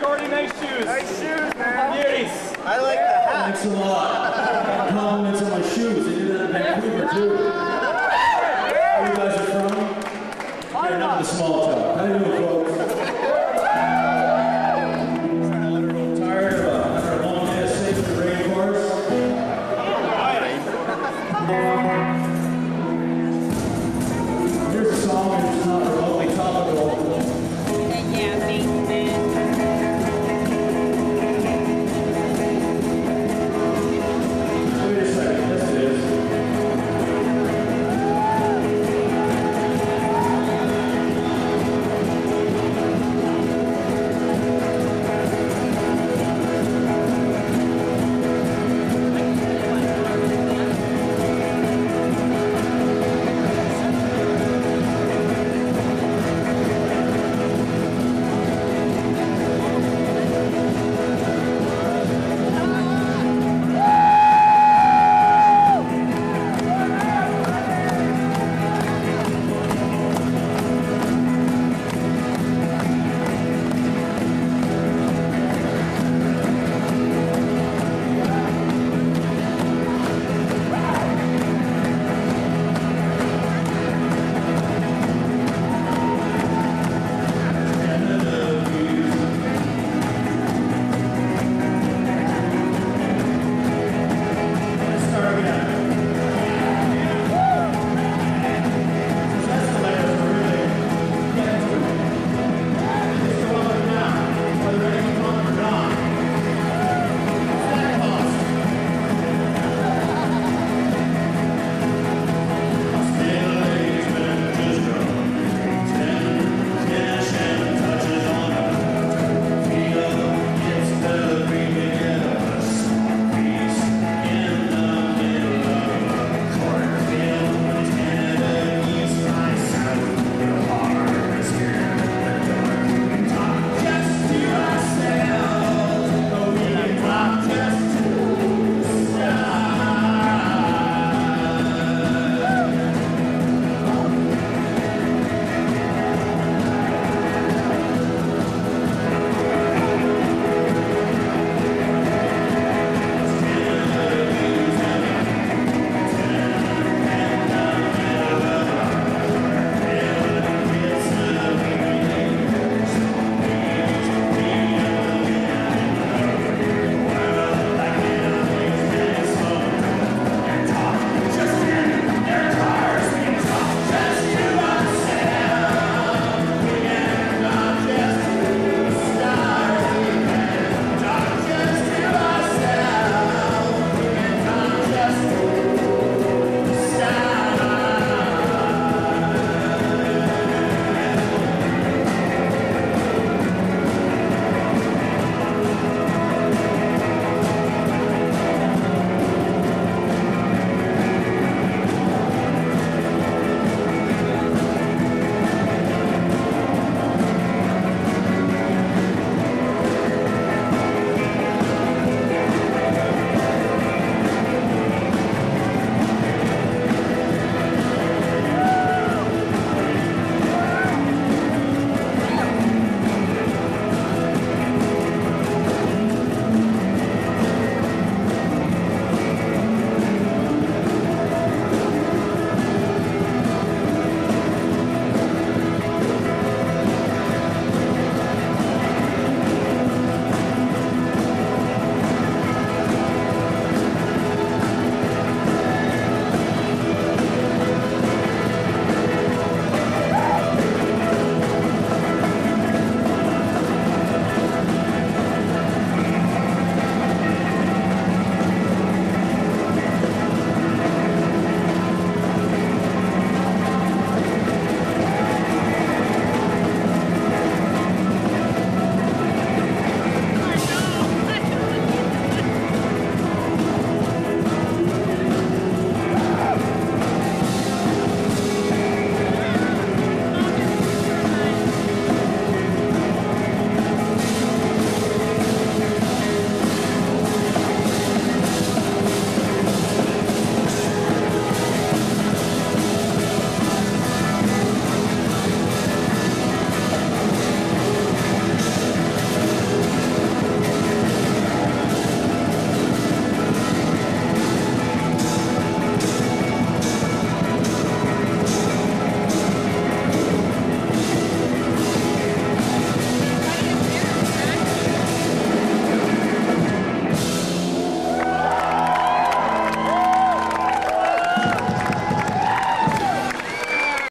Gordy, nice shoes. Nice shoes, man. Beauties. I like the hat. Thanks a lot. Compliments on my shoes. They do that in Vancouver too.